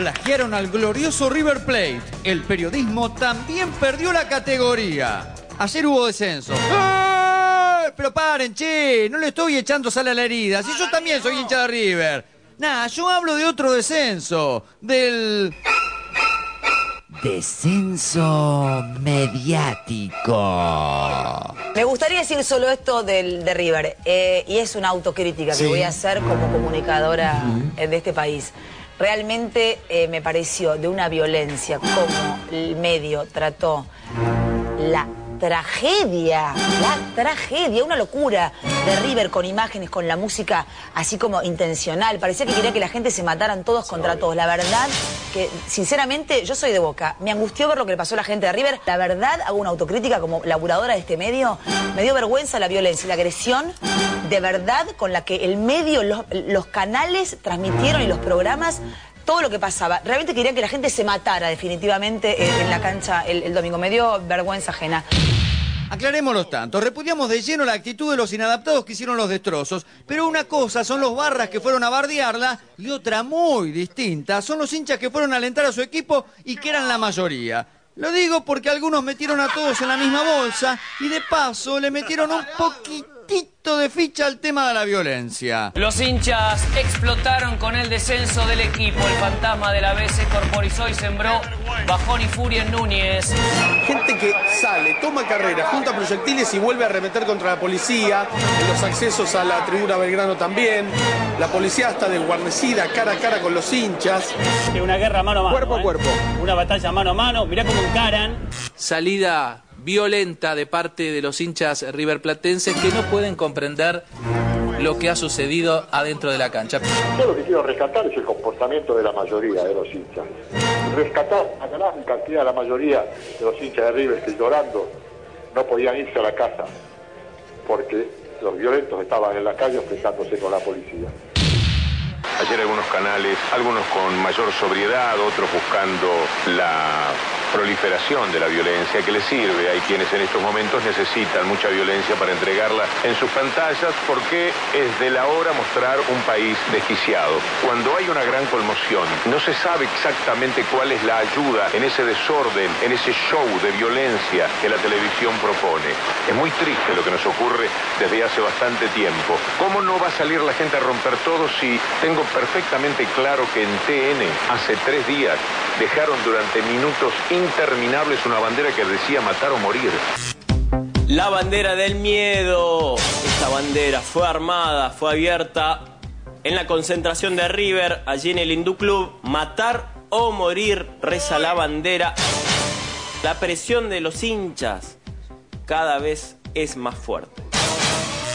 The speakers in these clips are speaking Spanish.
Plagiaron al glorioso River Plate. El periodismo también perdió la categoría. Ayer hubo descenso. ¡Eh! Pero paren, che, no le estoy echando sal a la herida. Si yo también soy hincha de River. Nah, yo hablo de otro descenso. Del... Descenso mediático. Me gustaría decir solo esto del, de River, eh, y es una autocrítica que voy a hacer como comunicadora eh, de este país. Realmente eh, me pareció de una violencia como el medio trató la tragedia, la tragedia, una locura de River con imágenes, con la música así como intencional. Parecía que quería que la gente se mataran todos contra todos. La verdad que, sinceramente, yo soy de Boca. Me angustió ver lo que le pasó a la gente de River. La verdad, hago una autocrítica como laburadora de este medio. Me dio vergüenza la violencia y la agresión de verdad con la que el medio, los, los canales transmitieron y los programas todo lo que pasaba. Realmente querían que la gente se matara definitivamente en, en la cancha el, el domingo. Me dio vergüenza ajena. Aclarémoslo tanto, repudiamos de lleno la actitud de los inadaptados que hicieron los destrozos, pero una cosa son los barras que fueron a bardearla y otra muy distinta son los hinchas que fueron a alentar a su equipo y que eran la mayoría. Lo digo porque algunos metieron a todos en la misma bolsa y de paso le metieron un poquitito de ficha al tema de la violencia. Los hinchas explotaron con el descenso del equipo. El fantasma de la B se corporizó y sembró bajón y furia en Núñez. Gente que sale, toma carrera, junta proyectiles y vuelve a arremeter contra la policía. En los accesos a la tribuna Belgrano también. La policía está desguarnecida, cara a cara con los hinchas. Una guerra mano a mano. Cuerpo a ¿eh? cuerpo. Una batalla mano a mano. Mirá cómo encaran. salida violenta de parte de los hinchas riverplatenses que no pueden comprender lo que ha sucedido adentro de la cancha. Yo lo que quiero rescatar es el comportamiento de la mayoría de los hinchas. Rescatar a gran cantidad de la mayoría de los hinchas de River que llorando no podían irse a la casa porque los violentos estaban en la calle enfrentándose con la policía. Ayer algunos canales, algunos con mayor sobriedad, otros buscando la proliferación de la violencia que les sirve. Hay quienes en estos momentos necesitan mucha violencia para entregarla en sus pantallas porque es de la hora mostrar un país desquiciado. Cuando hay una gran conmoción, no se sabe exactamente cuál es la ayuda en ese desorden, en ese show de violencia que la televisión propone. Es muy triste lo que nos ocurre desde hace bastante tiempo. ¿Cómo no va a salir la gente a romper todo si tengo perfectamente claro que en TN hace tres días dejaron durante minutos interminables una bandera que decía matar o morir? La bandera del miedo. Esta bandera fue armada, fue abierta en la concentración de River, allí en el Hindú Club. Matar o morir, reza la bandera. La presión de los hinchas cada vez es más fuerte.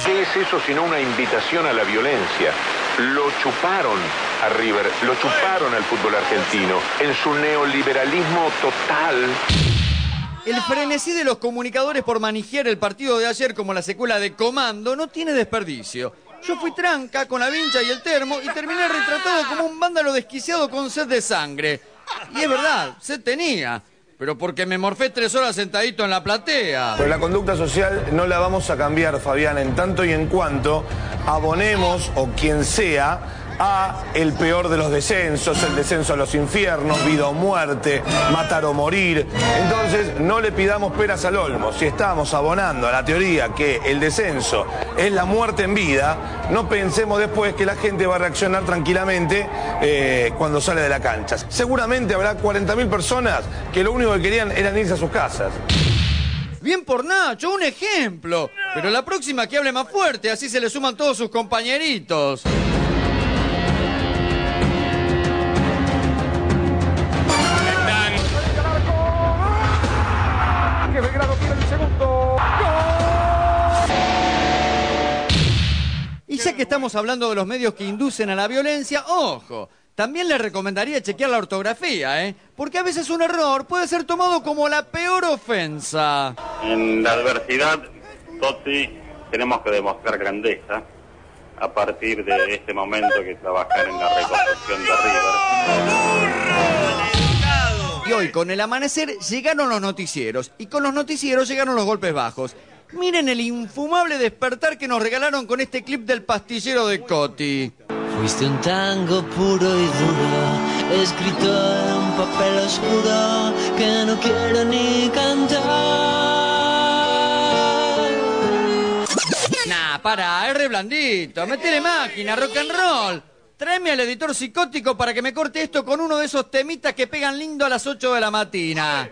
¿Qué es eso sino una invitación a la violencia? Lo chuparon a River, lo chuparon al fútbol argentino en su neoliberalismo total. El frenesí de los comunicadores por manijear el partido de ayer como la secuela de Comando no tiene desperdicio. Yo fui tranca con la vincha y el termo y terminé retratado como un vándalo desquiciado con sed de sangre. Y es verdad, sed tenía. Pero porque me morfé tres horas sentadito en la platea. Pero la conducta social no la vamos a cambiar, Fabián, en tanto y en cuanto abonemos o quien sea a el peor de los descensos, el descenso a los infiernos, vida o muerte, matar o morir. Entonces, no le pidamos peras al olmo. Si estamos abonando a la teoría que el descenso es la muerte en vida, no pensemos después que la gente va a reaccionar tranquilamente eh, cuando sale de la cancha. Seguramente habrá 40.000 personas que lo único que querían eran irse a sus casas. Bien por Nacho, un ejemplo. Pero la próxima que hable más fuerte, así se le suman todos sus compañeritos. Estamos hablando de los medios que inducen a la violencia, ojo, también le recomendaría chequear la ortografía, ¿eh? Porque a veces un error puede ser tomado como la peor ofensa. En la adversidad, Totti, tenemos que demostrar grandeza a partir de este momento que trabajar en la reconstrucción de River. Y hoy con el amanecer llegaron los noticieros y con los noticieros llegaron los golpes bajos. Miren el infumable despertar que nos regalaron con este clip del pastillero de Coti. Fuiste un tango puro y duro, escrito en un papel oscuro que no quiero ni cantar. Nah, para, es re blandito. Metele máquina, rock and roll. Tráeme al editor psicótico para que me corte esto con uno de esos temitas que pegan lindo a las 8 de la mañana.